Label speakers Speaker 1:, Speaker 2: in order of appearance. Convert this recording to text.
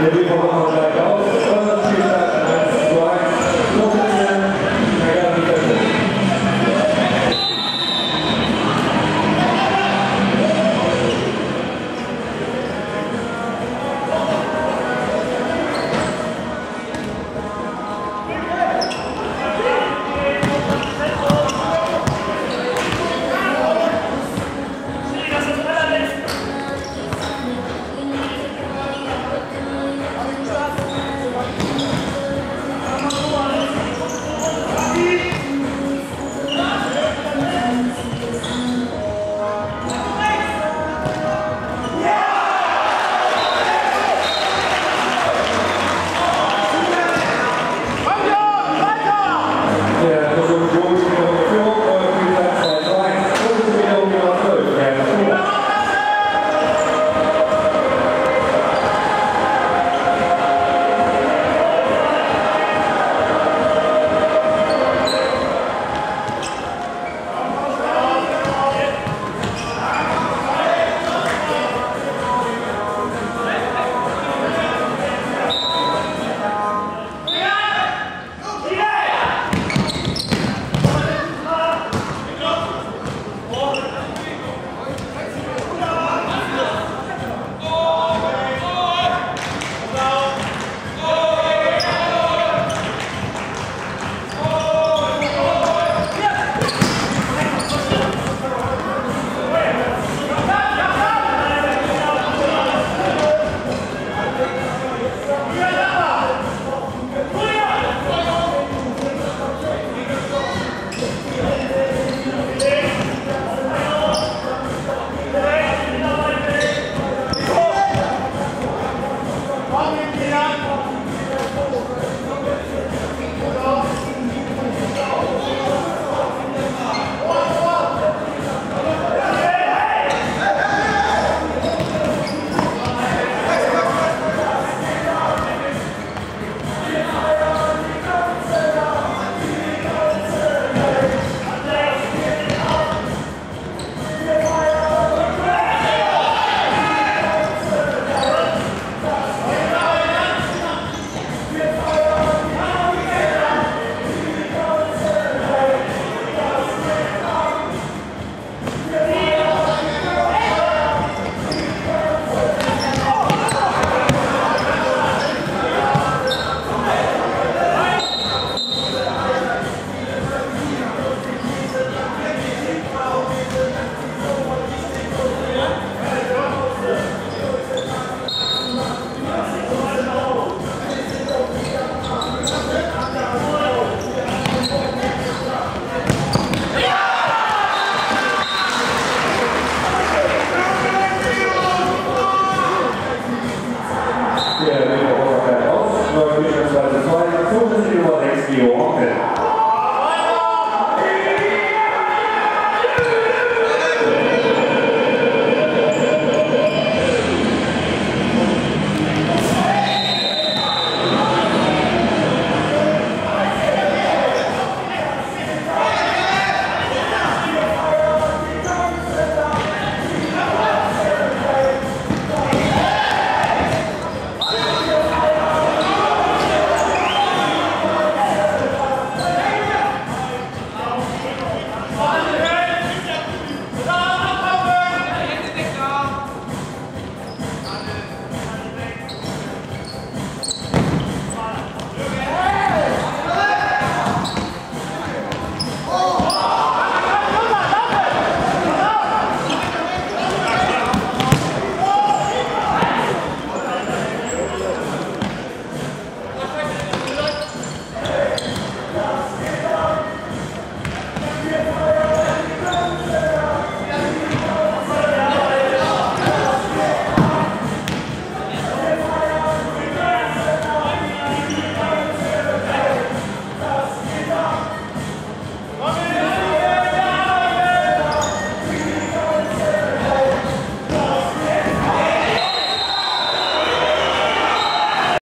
Speaker 1: Every one of our back. 어? Amen.